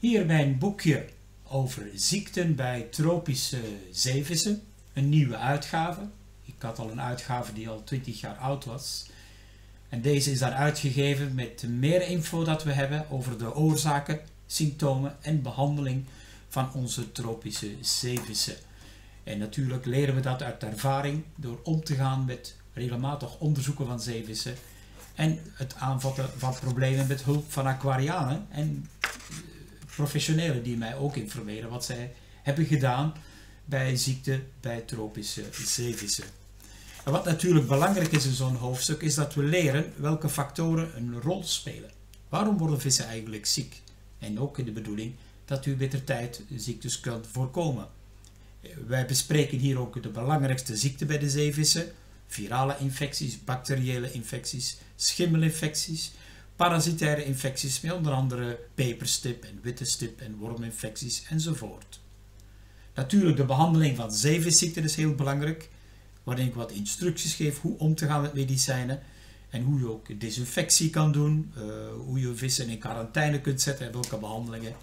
Hier mijn boekje over ziekten bij tropische zeevissen. Een nieuwe uitgave. Ik had al een uitgave die al 20 jaar oud was. En deze is daar uitgegeven met meer info dat we hebben over de oorzaken, symptomen en behandeling van onze tropische zeevissen. En natuurlijk leren we dat uit ervaring door om te gaan met regelmatig onderzoeken van zeevissen en het aanvatten van problemen met hulp van aquarianen en professionelen die mij ook informeren wat zij hebben gedaan bij ziekte bij tropische zeevissen. En wat natuurlijk belangrijk is in zo'n hoofdstuk is dat we leren welke factoren een rol spelen. Waarom worden vissen eigenlijk ziek? En ook in de bedoeling dat u beter tijd ziektes kunt voorkomen. Wij bespreken hier ook de belangrijkste ziekten bij de zeevissen, virale infecties, bacteriële infecties, schimmelinfecties, parasitaire infecties met onder andere peperstip en witte stip en worminfecties enzovoort. Natuurlijk de behandeling van zeevisziekten is heel belangrijk, waarin ik wat instructies geef hoe om te gaan met medicijnen en hoe je ook desinfectie kan doen, uh, hoe je vissen in quarantaine kunt zetten en welke behandelingen.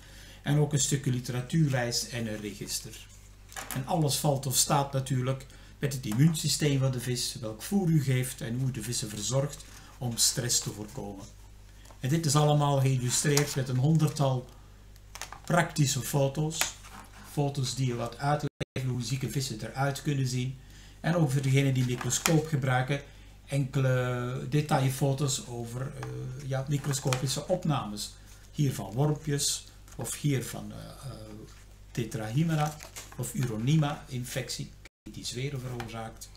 En ook een stukje literatuurlijst en een register. En alles valt of staat natuurlijk met het immuunsysteem van de vis, welk voer u geeft en hoe u de vissen verzorgt om stress te voorkomen. En dit is allemaal geïllustreerd met een honderdtal praktische foto's. Foto's die je wat uitleggen hoe zieke vissen eruit kunnen zien. En ook voor degenen die microscoop gebruiken, enkele detailfoto's over uh, ja, microscopische opnames. Hier van wormpjes, of hier van uh, tetrahymena of uronima infectie die zweren veroorzaakt.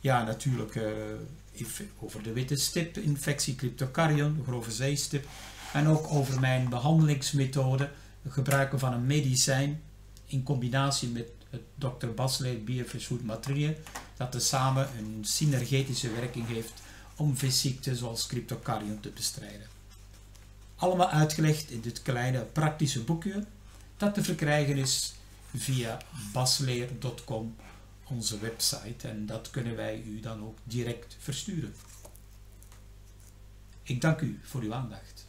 Ja, natuurlijk uh, over de witte stip infectie, cryptocardion, grove zeestip. En ook over mijn behandelingsmethode, het gebruiken van een medicijn in combinatie met het Dr. Basler Biervishoed Matrille, dat er samen een synergetische werking heeft om visziekten zoals cryptocardion te bestrijden. Allemaal uitgelegd in dit kleine praktische boekje dat te verkrijgen is via basleer.com, onze website. En dat kunnen wij u dan ook direct versturen. Ik dank u voor uw aandacht.